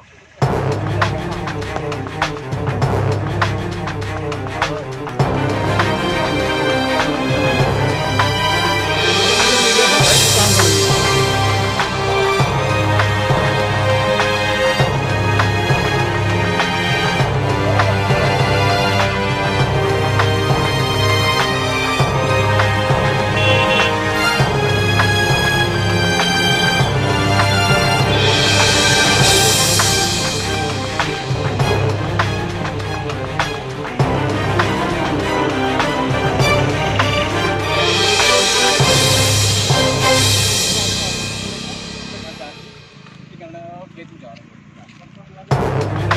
Oh, लेके तू जा रहा है।